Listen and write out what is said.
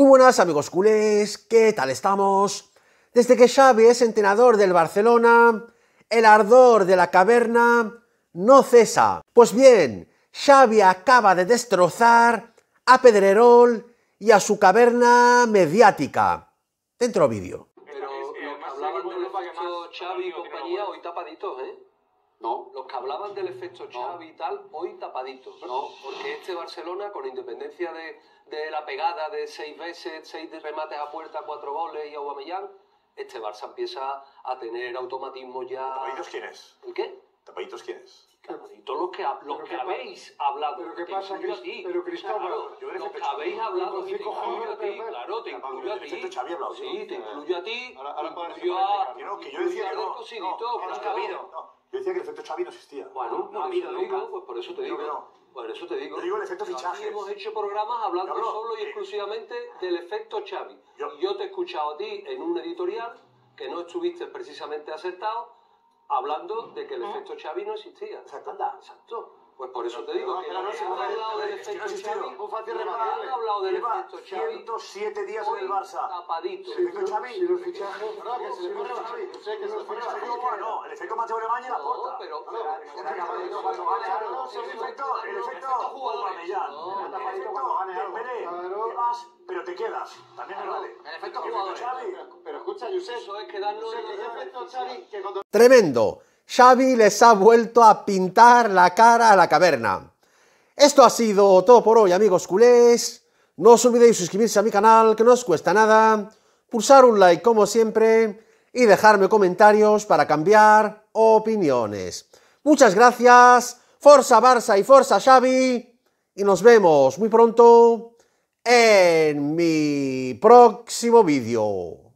Muy buenas amigos culés, ¿qué tal estamos? Desde que Xavi es entrenador del Barcelona, el ardor de la caverna no cesa. Pues bien, Xavi acaba de destrozar a Pedrerol y a su caverna mediática. Dentro vídeo. Pero del efecto Xavi y compañía hoy tapaditos, ¿eh? No, Los que hablaban del efecto Xavi y tal, hoy tapaditos. No. Porque este Barcelona, con independencia de, de la pegada de seis veces, seis remates a puerta, cuatro goles y Aubameyang, este Barça empieza a tener automatismo ya... ¿Tapaditos quién es? ¿El qué? ¿Tapaditos quién es? Tapaditos los que, ha- los que habéis hablado. pero qué te pasa, Cris- a ti. pero Cristóbal, Claro, yo los que habéis hablado, te incluyo a ti, pero- claro, te incluyo a ti. Sí, te incluyo a ti, Ahora- ahora puedes incluyo a... Que no, que yo decía que no. no, no. No, Xavi no existía. Bueno, no, por ha habido te nunca. digo, pues por eso te Digo no. Por eso te digo. Yo digo el efecto Aquí fichajes. hemos hecho programas hablando solo y eh, exclusivamente del efecto Xavi. Yo- y yo te he escuchado a ti en un editorial que no estuviste precisamente acertado hablando de que el efecto Xavi no existía. Exacto. Anda, exacto. Pues por eso te digo no, que no se han hablado del efecto ha existido. Xavi. Muy fácil no rebatirle. han hablado del Lleva efecto Xavi. 107 días en el Barça. Tapadito. El efecto Xavi. Si los fichajes, No, que se le pone Xavi, Xavi. yo sé que se le pone El Xavi. efecto- No, el efecto Mateo Alemania la porta. pero... No, El efecto, el efecto. Aubameyang. El tapadito efecto. Dembélé. Te vas, pero te quedas. También me vale. El efecto. Xavi. Pero escucha, Josep, Eso es quedarnos Josep, en el el efecto beneficial. Xavi, que cuando Tremendo. Xavi les ha vuelto a pintar la cara a la caverna. Esto ha sido todo por hoy, amigos culés. No os olvidéis suscribirse a mi canal, que no os cuesta nada. Pulsar un like como siempre y dejarme comentarios para cambiar opiniones. Muchas gracias. Forza Barça y Forza Xavi. Y nos vemos muy pronto en mi próximo vídeo.